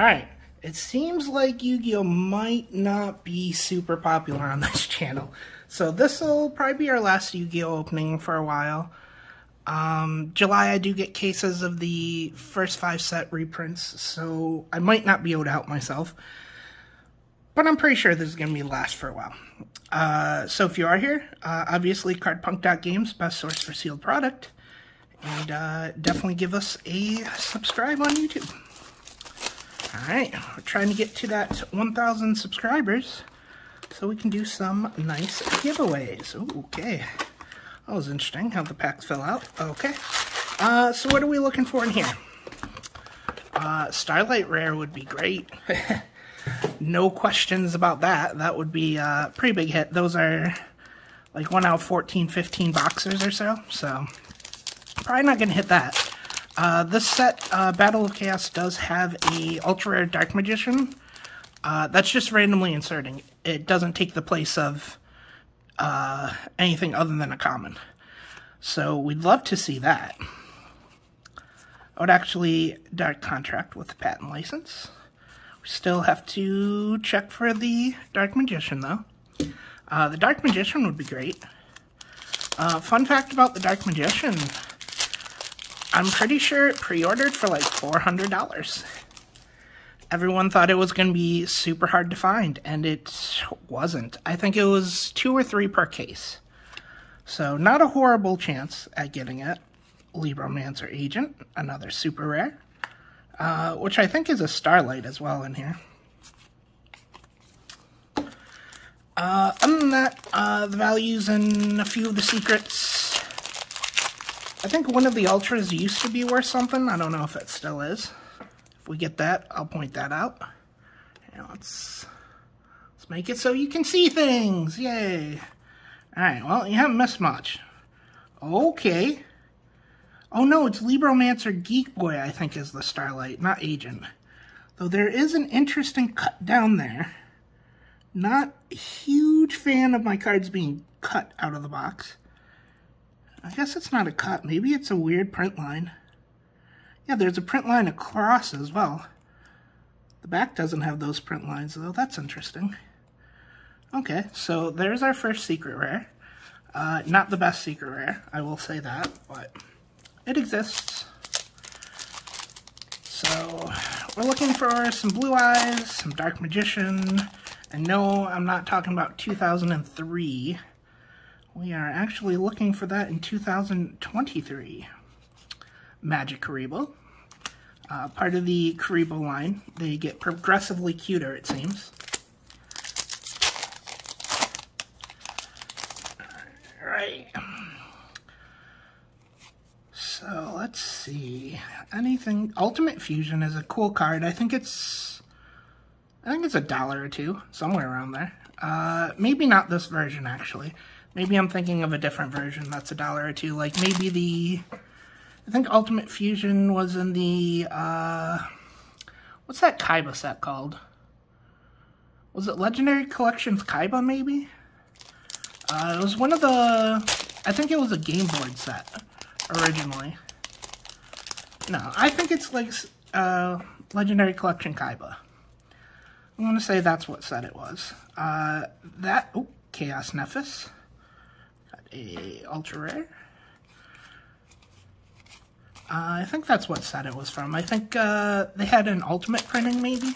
Alright, it seems like Yu-Gi-Oh! might not be super popular on this channel. So this will probably be our last Yu-Gi-Oh! opening for a while. Um, July I do get cases of the first five set reprints, so I might not be able to help myself. But I'm pretty sure this is going to be last for a while. Uh, so if you are here, uh, obviously cardpunk.games, best source for sealed product. And uh, definitely give us a subscribe on YouTube. Alright, we're trying to get to that 1,000 subscribers so we can do some nice giveaways. Ooh, okay. That was interesting how the packs fell out. Okay. Uh, so what are we looking for in here? Uh, Starlight Rare would be great. no questions about that. That would be a pretty big hit. Those are like 1 out of 14, 15 boxers or so. So, probably not going to hit that. Uh, this set, uh, Battle of Chaos, does have a ultra rare Dark Magician. Uh, that's just randomly inserting. It doesn't take the place of uh, anything other than a common. So we'd love to see that. I would actually dark contract with the patent license. We still have to check for the Dark Magician, though. Uh, the Dark Magician would be great. Fun fact about the Dark Magician, I'm pretty sure it pre-ordered for like $400. Everyone thought it was going to be super hard to find, and it wasn't. I think it was two or three per case. So not a horrible chance at getting it. Libromancer Agent, another super rare. Uh, which I think is a Starlight as well in here. Uh, other than that, uh, the values and a few of the secrets I think one of the Ultras used to be worth something. I don't know if it still is. If we get that, I'll point that out. And let's, let's make it so you can see things. Yay. Alright, well, you haven't missed much. Okay. Oh no, it's Libromancer Geek Boy, I think, is the Starlight, not Agent. Though there is an interesting cut down there. Not a huge fan of my cards being cut out of the box. I guess it's not a cut. Maybe it's a weird print line. Yeah, there's a print line across as well. The back doesn't have those print lines, though. That's interesting. Okay, so there's our first secret rare. Uh, not the best secret rare, I will say that, but it exists. So, we're looking for some Blue Eyes, some Dark Magician, and no, I'm not talking about 2003. We are actually looking for that in 2023. Magikuriboh. Uh, part of the Kuriboh line. They get progressively cuter, it seems. So, let's see. Anything... Ultimate Fusion is a cool card. I think it's... I think it's a dollar or two. Somewhere around there. Uh, maybe not this version, actually. Maybe I'm thinking of a different version that's a dollar or two. Like maybe the, I think Ultimate Fusion was in the, uh, what's that Kaiba set called? Was it Legendary Collections Kaiba maybe? Uh, it was one of the, I think it was a Game Board set originally. No, I think it's like uh, Legendary Collection Kaiba. I'm going to say that's what set it was. Uh, that, oh, Chaos Nephthys a ultra rare. Uh, I think that's what set it was from. I think uh, they had an ultimate printing, maybe?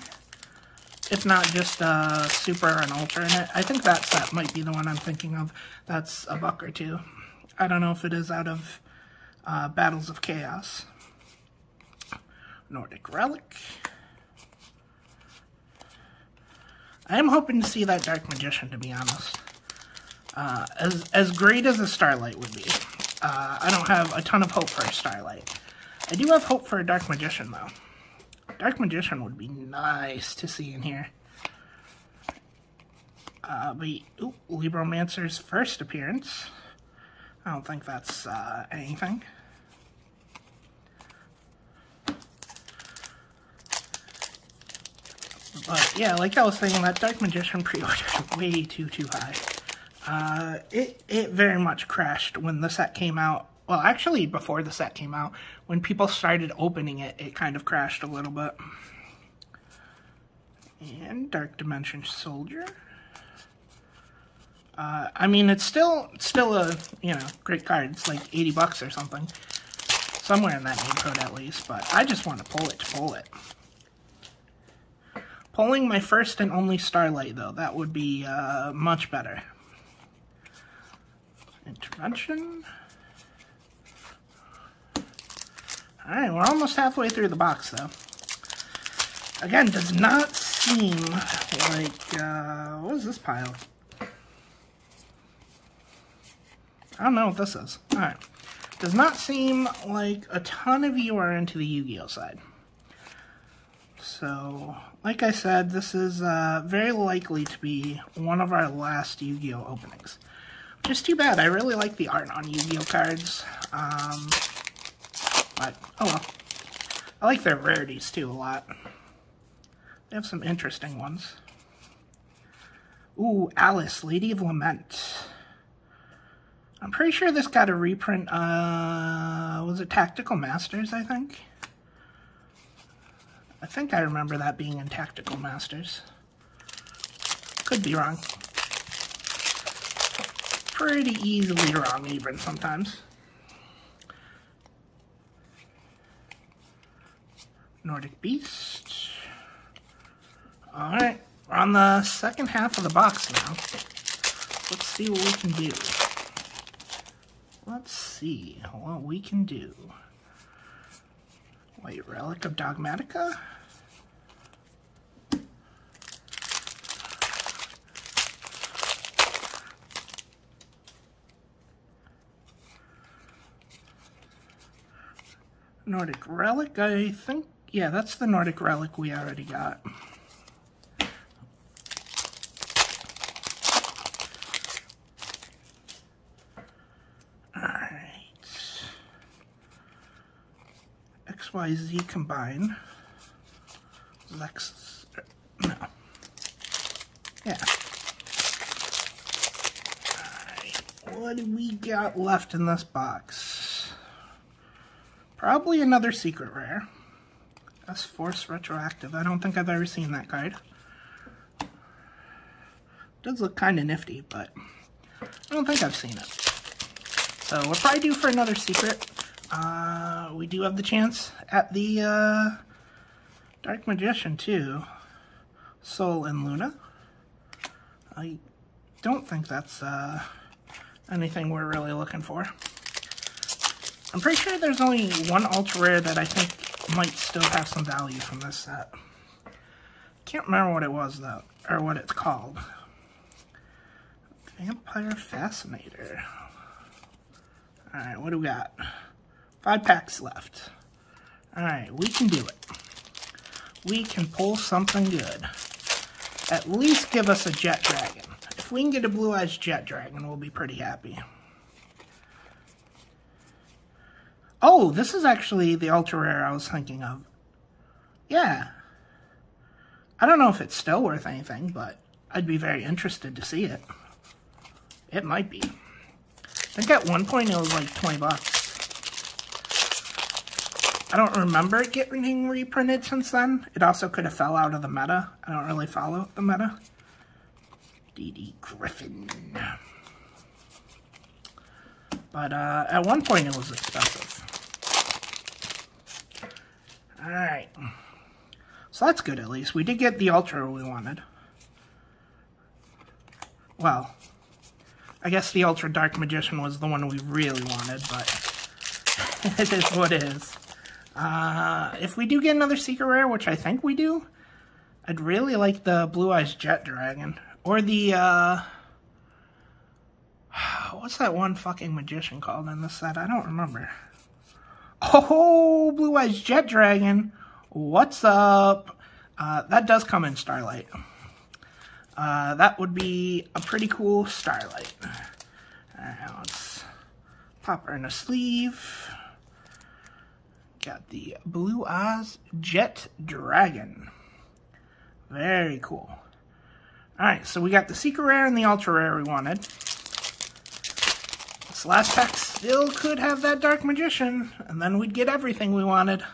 If not just uh, super and ultra in it. I think that set might be the one I'm thinking of. That's a buck or two. I don't know if it is out of uh, Battles of Chaos. Nordic Relic. I am hoping to see that Dark Magician, to be honest. Uh, as, as great as a Starlight would be, uh, I don't have a ton of hope for a Starlight. I do have hope for a Dark Magician, though. Dark Magician would be nice to see in here. Uh, but, ooh, Libromancer's first appearance. I don't think that's uh, anything. But, yeah, like I was saying, that Dark Magician pre-order way too, too high. Uh, it, it very much crashed when the set came out. Well, actually, before the set came out, when people started opening it, it kind of crashed a little bit. And Dark Dimension Soldier. Uh, I mean, it's still still a you know great card. It's like 80 bucks or something, somewhere in that neighborhood at least. But I just want to pull it to pull it. Pulling my first and only Starlight though, that would be uh, much better. Intervention. Alright, we're almost halfway through the box, though. Again, does not seem like, uh, what is this pile? I don't know what this is. Alright. Does not seem like a ton of you are into the Yu-Gi-Oh side. So, like I said, this is uh, very likely to be one of our last Yu-Gi-Oh openings. Just too bad. I really like the art on Yu-Gi-Oh cards. Um, but, oh well. I like their rarities too a lot. They have some interesting ones. Ooh, Alice, Lady of Lament. I'm pretty sure this got a reprint, uh, was it Tactical Masters, I think? I think I remember that being in Tactical Masters. Could be wrong pretty easily wrong even sometimes. Nordic Beast. Alright, we're on the second half of the box now. Let's see what we can do. Let's see what we can do. White Relic of Dogmatika? Nordic Relic, I think, yeah, that's the Nordic Relic we already got. XYZ combine. Lex, er, no. Yeah. What do we got left in this box? Probably another secret rare. S-Force Retroactive. I don't think I've ever seen that card. Does look kind of nifty, but I don't think I've seen it. So we're probably due for another secret. Uh, we do have the chance at the uh, Dark Magician too. Sol and Luna. I don't think that's uh, anything we're really looking for. I'm pretty sure there's only one ultra rare that I think might still have some value from this set. Can't remember what it was though, or what it's called. Vampire Fascinator. Alright, what do we got? Five packs left. Alright, we can do it. We can pull something good. At least give us a Jet Dragon. If we can get a Blue Eyes Jet Dragon, we'll be pretty happy. Oh, this is actually the ultra rare I was thinking of. Yeah. I don't know if it's still worth anything, but I'd be very interested to see it. It might be. I think at one point it was like 20 bucks. I don't remember it getting reprinted since then. It also could have fell out of the meta. I don't really follow the meta. DD Griffin. But uh, at one point it was expensive. Alright. So that's good at least. We did get the Ultra we wanted. Well, I guess the Ultra Dark Magician was the one we really wanted, but it is what it is. Uh, if we do get another Secret Rare, which I think we do, I'd really like the Blue Eyes Jet Dragon. Or the, uh... What's that one fucking magician called in this set? I don't remember. Oh, Blue Eyes Jet Dragon. What's up? Uh, that does come in Starlight. Uh, that would be a pretty cool Starlight. Right, let's pop her in a sleeve. Got the Blue Eyes Jet Dragon. Very cool. Alright, so we got the Secret Rare and the Ultra Rare we wanted last pack still could have that Dark Magician, and then we'd get everything we wanted.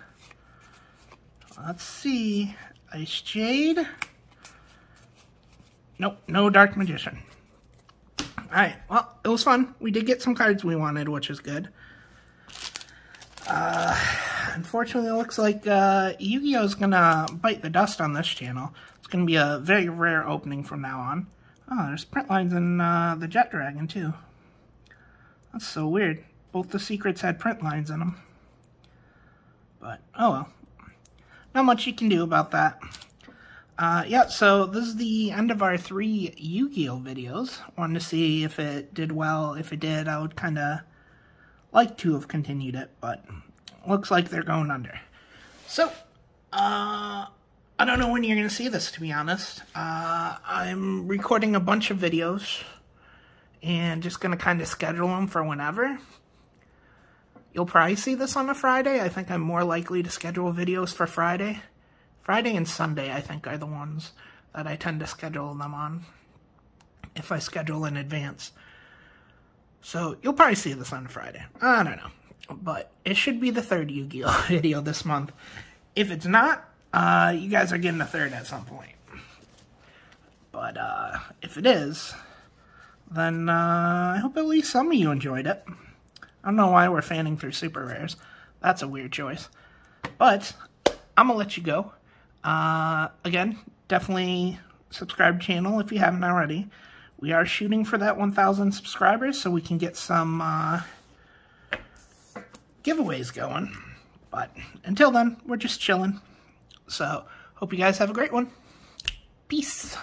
Let's see. Ice Jade. Nope, no Dark Magician. Alright, well, it was fun. We did get some cards we wanted, which is good. Uh, unfortunately, it looks like uh, Yu-Gi-Oh! is going to bite the dust on this channel. It's going to be a very rare opening from now on. Oh, there's print lines in uh, the Jet Dragon, too. That's so weird. Both the secrets had print lines in them. But, oh well. Not much you can do about that. Uh, yeah, so this is the end of our three Yu-Gi-Oh! videos. Wanted to see if it did well. If it did, I would kind of like to have continued it, but looks like they're going under. So, uh, I don't know when you're going to see this, to be honest. Uh, I'm recording a bunch of videos and just going to kind of schedule them for whenever. You'll probably see this on a Friday. I think I'm more likely to schedule videos for Friday. Friday and Sunday, I think, are the ones that I tend to schedule them on if I schedule in advance. So you'll probably see this on Friday. I don't know. But it should be the third Yu-Gi-Oh! video this month. If it's not, uh, you guys are getting a third at some point. But uh, if it is, then uh, I hope at least some of you enjoyed it. I don't know why we're fanning through super rares. That's a weird choice. But I'm going to let you go. Uh, again, definitely subscribe channel if you haven't already. We are shooting for that 1,000 subscribers so we can get some uh, giveaways going. But until then, we're just chilling. So, hope you guys have a great one. Peace.